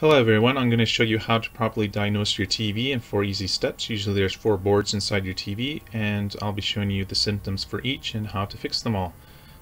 Hello everyone, I'm going to show you how to properly diagnose your TV in four easy steps. Usually there's four boards inside your TV and I'll be showing you the symptoms for each and how to fix them all.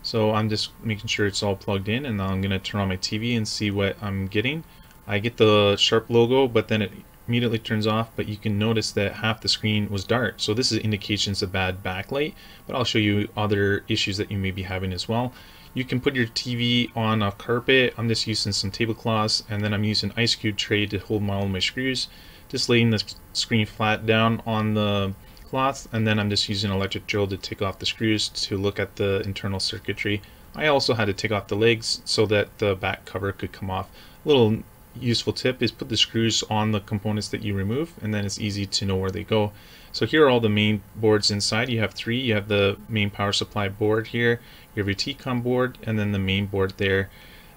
So I'm just making sure it's all plugged in and I'm going to turn on my TV and see what I'm getting. I get the Sharp logo but then it immediately turns off but you can notice that half the screen was dark. So this is indications of bad backlight but I'll show you other issues that you may be having as well. You can put your TV on a carpet. I'm just using some tablecloths and then I'm using ice cube tray to hold my, all my screws. Just laying the screen flat down on the cloth and then I'm just using an electric drill to take off the screws to look at the internal circuitry. I also had to take off the legs so that the back cover could come off. A little useful tip is put the screws on the components that you remove and then it's easy to know where they go. So here are all the main boards inside. You have three. You have the main power supply board here, you have your TCON board, and then the main board there.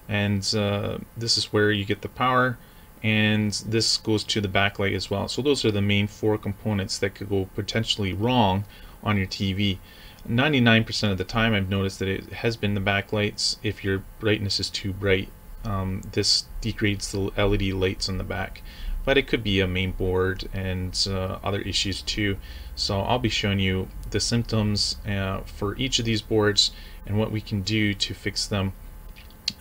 And uh, this is where you get the power and this goes to the backlight as well. So those are the main four components that could go potentially wrong on your TV. 99% of the time I've noticed that it has been the backlights if your brightness is too bright um, this degrades the LED lights on the back but it could be a main board and uh, other issues too. So I'll be showing you the symptoms uh, for each of these boards and what we can do to fix them.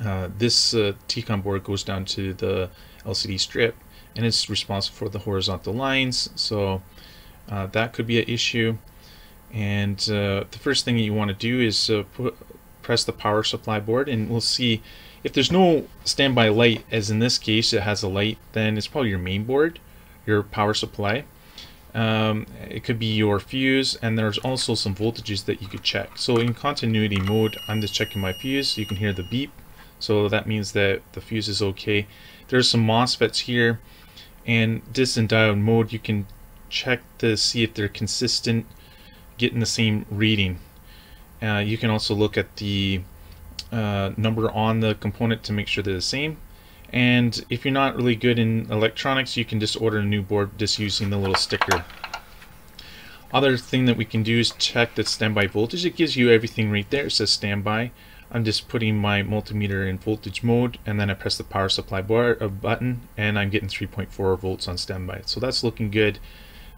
Uh, this uh, TCON board goes down to the LCD strip and it's responsible for the horizontal lines. So uh, that could be an issue. And uh, the first thing you want to do is put, press the power supply board and we'll see if there's no standby light, as in this case it has a light, then it's probably your main board, your power supply. Um, it could be your fuse, and there's also some voltages that you could check. So in continuity mode, I'm just checking my fuse. You can hear the beep, so that means that the fuse is okay. There's some MOSFETs here, and in diode mode, you can check to see if they're consistent, getting the same reading. Uh, you can also look at the uh, number on the component to make sure they're the same. And if you're not really good in electronics, you can just order a new board just using the little sticker. Other thing that we can do is check the standby voltage. It gives you everything right there. It says standby. I'm just putting my multimeter in voltage mode and then I press the power supply bar, uh, button and I'm getting 3.4 volts on standby. So that's looking good.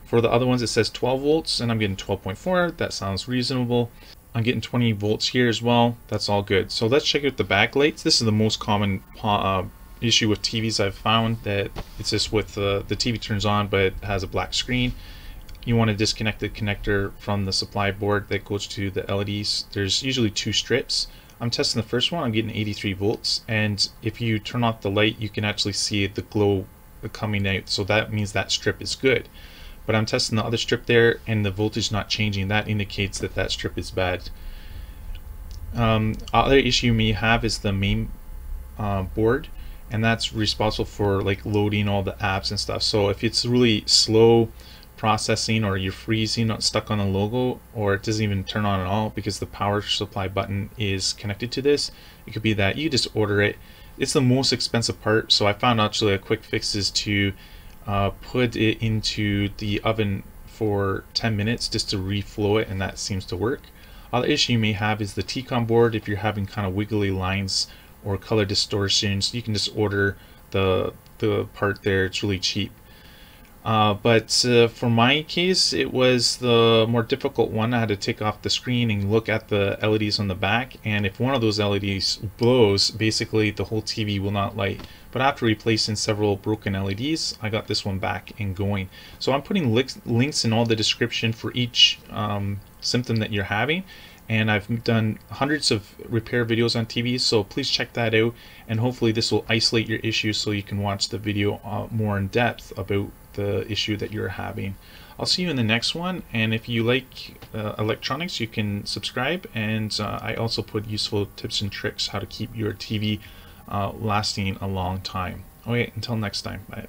For the other ones it says 12 volts and I'm getting 12.4. That sounds reasonable. I'm getting 20 volts here as well. That's all good. So let's check out the backlights. This is the most common uh, issue with TVs I've found that it's just with uh, the TV turns on but it has a black screen. You want to disconnect the connector from the supply board that goes to the LEDs. There's usually two strips. I'm testing the first one. I'm getting 83 volts and if you turn off the light you can actually see the glow coming out. So that means that strip is good but I'm testing the other strip there and the voltage not changing. That indicates that that strip is bad. Um, other issue you may have is the main uh, board and that's responsible for like loading all the apps and stuff. So if it's really slow processing or you're freezing not stuck on the logo or it doesn't even turn on at all because the power supply button is connected to this it could be that you just order it. It's the most expensive part so I found actually a quick fix is to uh, put it into the oven for 10 minutes just to reflow it and that seems to work. Other issue you may have is the TCON board if you're having kind of wiggly lines or color distortions you can just order the the part there it's really cheap uh, but uh, for my case, it was the more difficult one. I had to take off the screen and look at the LEDs on the back. And if one of those LEDs blows, basically the whole TV will not light. But after replacing several broken LEDs, I got this one back and going. So I'm putting links in all the description for each um, symptom that you're having and I've done hundreds of repair videos on TVs so please check that out and hopefully this will isolate your issues so you can watch the video uh, more in depth about the issue that you're having. I'll see you in the next one and if you like uh, electronics you can subscribe and uh, I also put useful tips and tricks how to keep your TV uh, lasting a long time. Okay, until next time. Bye.